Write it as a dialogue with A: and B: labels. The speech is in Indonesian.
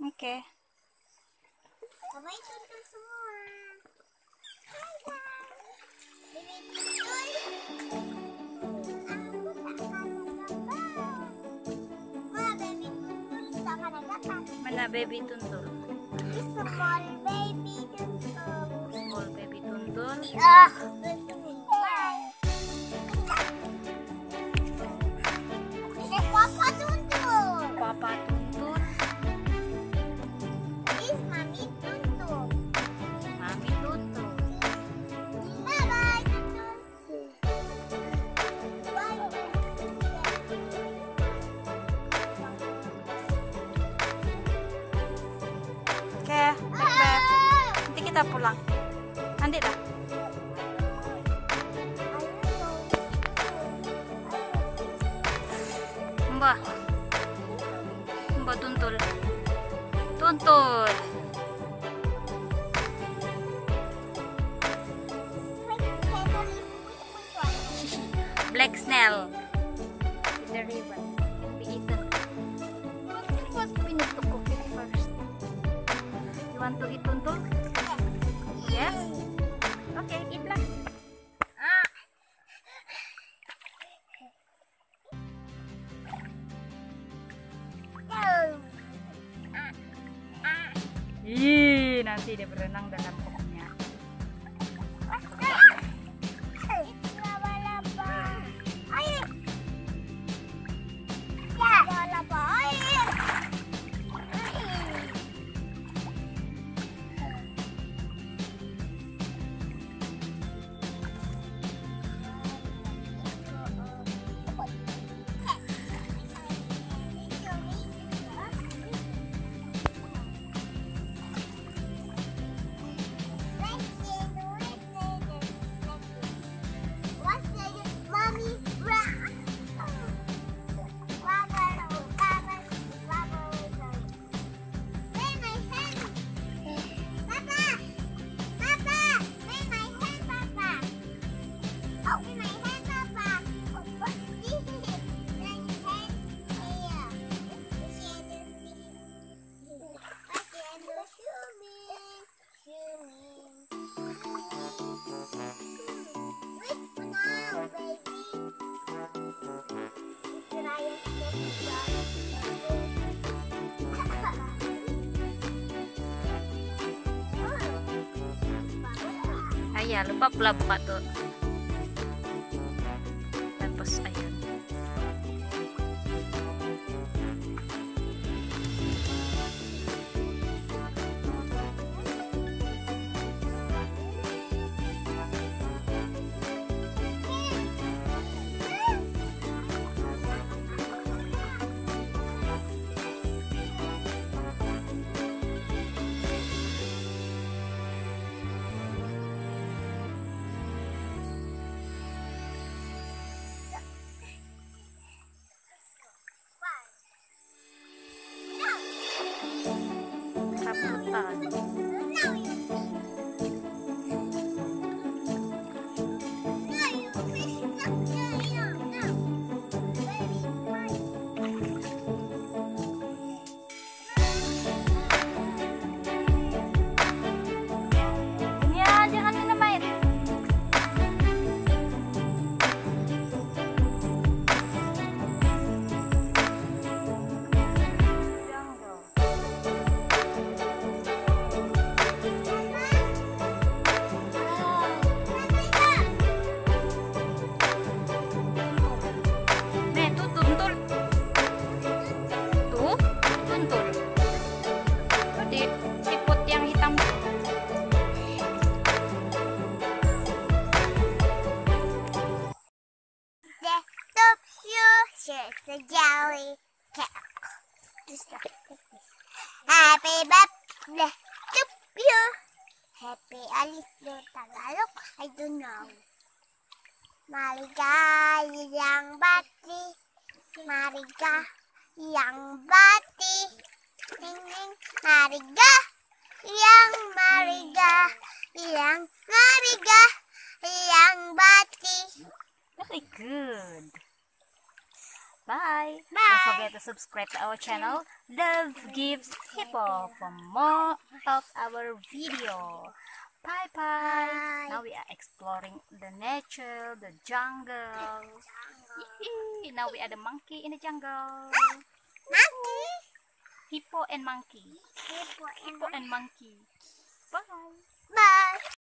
A: Oke.
B: Gambar.
A: Mana baby tuntul?
B: Small baby tuntul.
A: Small baby tuntul.
B: Ah,
A: kita pulang. Nanti dah. Mbak. Mbak tuntul. Tuntul. Black snail. In the river. Be eaten. You want to eat tuntul? Yes? Okay, eat lah. Ah. Ih, nanti dia berenang dalam koknya. Ayah, lupa pula buka tuh.
B: Jelly cake. Happy birthday to you. Happy Alice de Tagalog. I don't know. Maligayang bati. Maligayang bati. Ding ding. Mariga. Yang mariga. Yang mariga. Yang bati.
A: Very good. Bye.
B: Bye.
A: Don't forget to subscribe to our channel, Love Gives Hippo, for more of our video. Bye bye.
B: Bye.
A: Now we are exploring the nature, the jungle. Yee. Now we are the monkey in the jungle.
B: Monkey.
A: Hippo and monkey.
B: Hippo and
A: Hippo and monkey. Bye.
B: Bye.